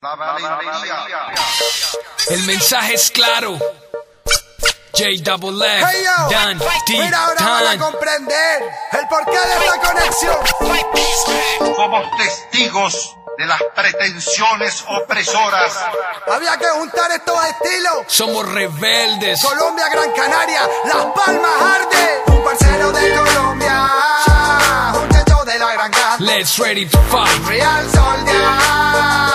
La valentía. El mensaje es claro. J Double F, Hey yo, Dan, T, mira ahora van a comprender el porqué de esta conexión. Somos testigos de las pretensiones opresoras. Había que juntar estos estilos. Somos rebeldes. Colombia, Gran Canaria, Las Palmas, Arde. Un parcero de Colombia, un checho de la Gran Canaria. Let's ready to fight. Real Soldier.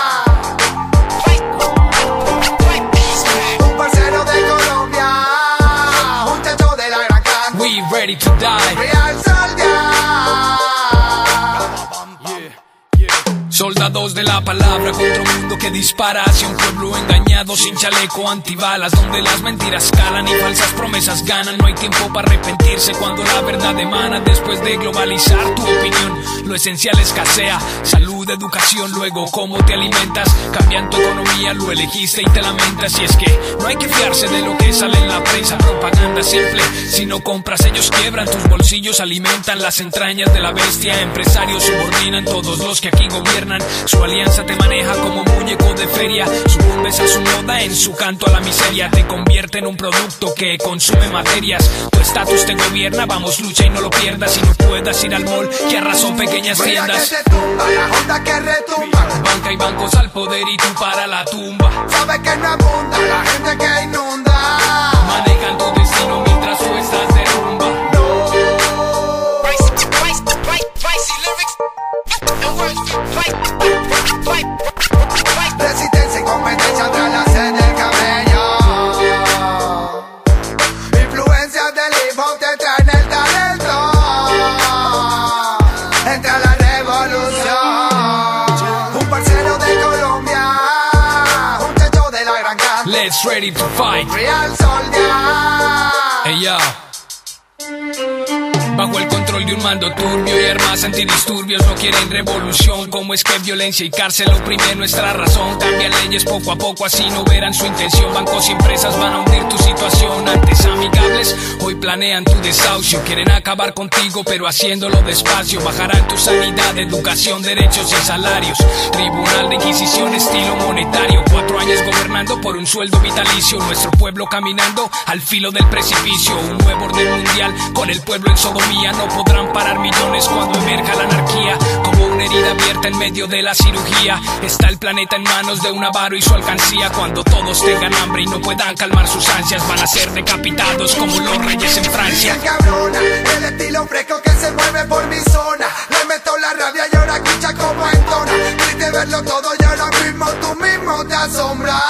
Ready to die. Soldados de la palabra contra un mundo que dispara hacia un pueblo engañado sin chaleco antibalas, donde las mentiras calan y falsas promesas ganan. No hay tiempo para arrepentirse cuando la verdad emana. Después de globalizar tu opinión, lo esencial escasea. Salud, educación, luego cómo te alimentas. Cambian tu economía, lo elegiste y te lamentas. Y es que no hay que fiarse de lo que sale en la prensa, propaganda simple. Si no compras, ellos quiebran tus bolsillos, alimentan las entrañas de la bestia. Empresarios subordinan todos los que aquí gobiernan. Su alianza te maneja como muñeco de feria. Sucumbes a su moda, en su canto a la miseria. Te convierte en un producto que consume materias. Tu estatus te gobierna, vamos, lucha y no lo pierdas. Y no puedas ir al mall que arrasó pequeñas que tiendas. se tumba, la onda que retumba. Banca y bancos al poder y tú para la tumba. Sabe que no abunda la gente que inunda. Manejan tu destino mientras tú estás de La revolución. Un parcero de Colombia. Un checho de la gran casa. Let's ready to fight. Real Soldier. Hey yo. Bajo el control de un mando turbio y armas antidisturbios no quieren revolución. Como es que violencia y cárcel oprimen nuestra razón? Cambian leyes poco a poco, así no verán su intención. Bancos y empresas van a hundir tu situación. Planean tu desahucio. Quieren acabar contigo, pero haciéndolo despacio. Bajarán tu sanidad, educación, derechos y salarios. Tribunal de Inquisición, estilo monetario. Cuatro años gobernando por un sueldo vitalicio. Nuestro pueblo caminando al filo del precipicio. Un nuevo orden mundial con el pueblo en sodomía. No podrán parar millones cuando emerja la anarquía. Como una herida abierta en medio de la cirugía. Está el planeta en manos de un avaro y su alcancía. Cuando todos tengan hambre y no puedan calmar sus ansias, van a ser decapitados como los reyes en Francia. Bien cabrona, el estilo fresco que se mueve por mi zona. Le meto la rabia y ahora escucha como entona. Triste verlo todo y ahora mismo tú mismo te asombras.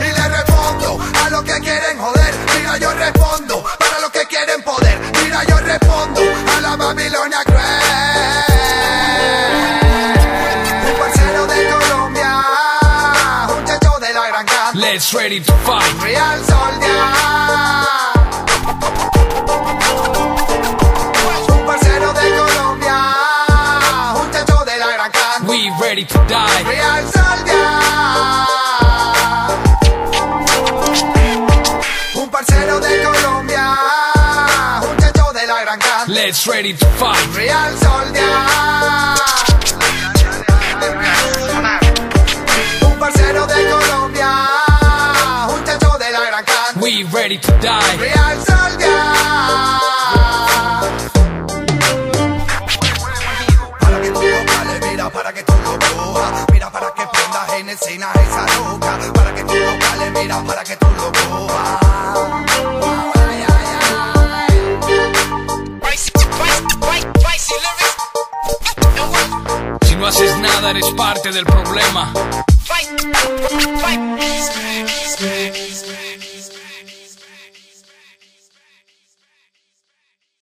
Y le respondo a los que quieren joder. Mira, yo respondo para los que quieren poder. Mira, yo respondo a la Babilonia cruel. Un parcero de Colombia, un checho de la gran casa. Let's ready to fight. Real Soldier. Un parcero de Colombia, un chacho de la gran casa. We ready to die. Real Soldier. Un parcero de Colombia, un chacho de la gran casa. Let's ready to fight. Real Soldier. Ready to die. Real mira, para que todo coja. Mira, para que prendas en escena esa loca. Para que todo vale, mira, para que todo coja. Ay, ay, ay. Si no haces nada, eres parte del problema.